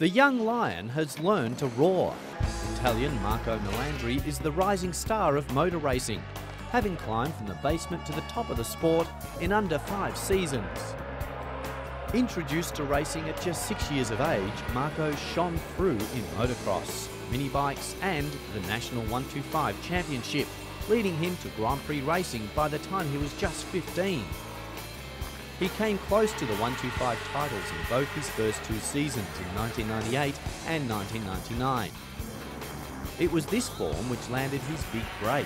The young lion has learned to roar. Italian Marco Melandri is the rising star of motor racing, having climbed from the basement to the top of the sport in under five seasons. Introduced to racing at just six years of age, Marco shone through in motocross, mini bikes, and the National 125 Championship, leading him to Grand Prix racing by the time he was just 15. He came close to the 125 titles in both his first two seasons in 1998 and 1999. It was this form which landed his big break.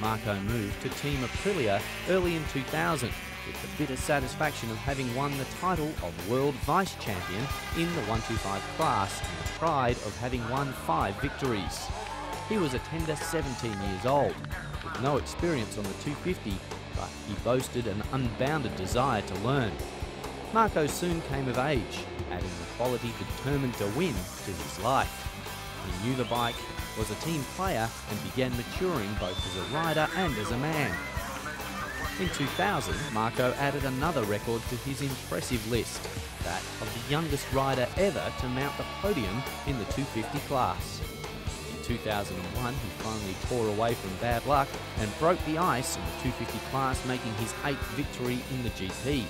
Marco moved to Team Aprilia early in 2000 with the bitter satisfaction of having won the title of World Vice Champion in the 125 class and the pride of having won five victories. He was a tender 17 years old, with no experience on the 250, but he boasted an unbounded desire to learn. Marco soon came of age, adding the quality determined to win to his life. He knew the bike, was a team player, and began maturing both as a rider and as a man. In 2000, Marco added another record to his impressive list, that of the youngest rider ever to mount the podium in the 250 class. In 2001, he finally tore away from bad luck and broke the ice in the 250 class, making his eighth victory in the GP.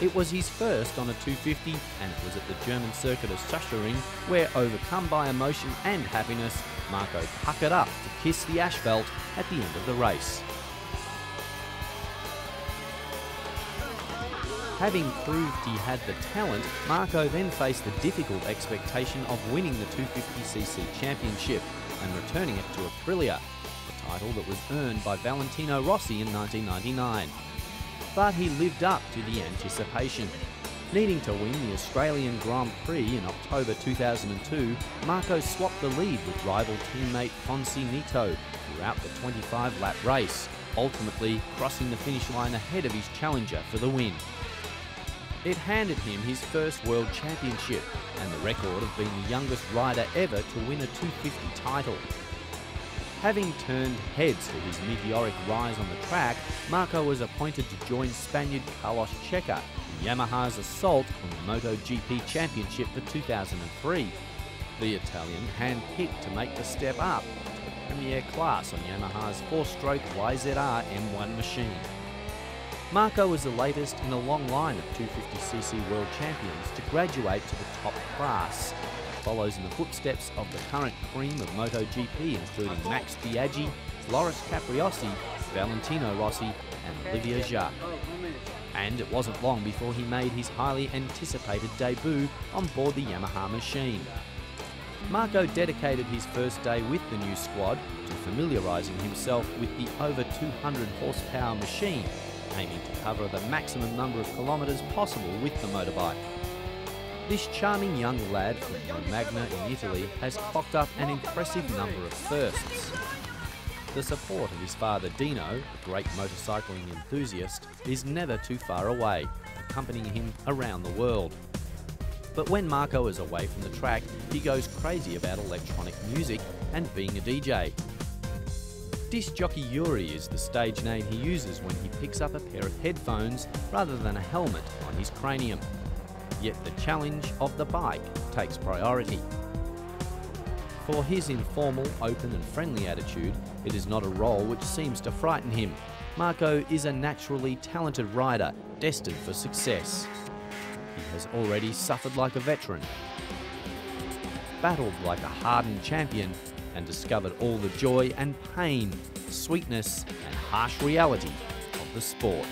It was his first on a 250 and it was at the German circuit of Sachsenring where, overcome by emotion and happiness, Marco puckered up to kiss the asphalt at the end of the race. Having proved he had the talent, Marco then faced the difficult expectation of winning the 250cc championship and returning it to Aprilia, a title that was earned by Valentino Rossi in 1999. But he lived up to the anticipation. Needing to win the Australian Grand Prix in October 2002, Marco swapped the lead with rival teammate Fonsi Nieto throughout the 25 lap race, ultimately crossing the finish line ahead of his challenger for the win. It handed him his first World Championship and the record of being the youngest rider ever to win a 250 title. Having turned heads for his meteoric rise on the track, Marco was appointed to join Spaniard Carlos Checa in Yamaha's assault on the MotoGP Championship for 2003. The Italian handpicked to make the step up to the premier class on Yamaha's four-stroke YZR M1 machine. Marco was the latest in a long line of 250cc world champions to graduate to the top class. Follows in the footsteps of the current cream of MotoGP, including Max Biaggi, Loris Capirossi, Valentino Rossi, and Olivier Jacques. And it wasn't long before he made his highly anticipated debut on board the Yamaha machine. Marco dedicated his first day with the new squad to familiarising himself with the over 200 horsepower machine aiming to cover the maximum number of kilometres possible with the motorbike. This charming young lad from Romagna in Italy has clocked up an impressive number of firsts. The support of his father Dino, a great motorcycling enthusiast, is never too far away, accompanying him around the world. But when Marco is away from the track, he goes crazy about electronic music and being a DJ, Disc jockey Yuri is the stage name he uses when he picks up a pair of headphones rather than a helmet on his cranium. Yet the challenge of the bike takes priority. For his informal, open and friendly attitude, it is not a role which seems to frighten him. Marco is a naturally talented rider, destined for success. He has already suffered like a veteran, battled like a hardened champion, and discovered all the joy and pain, sweetness and harsh reality of the sport.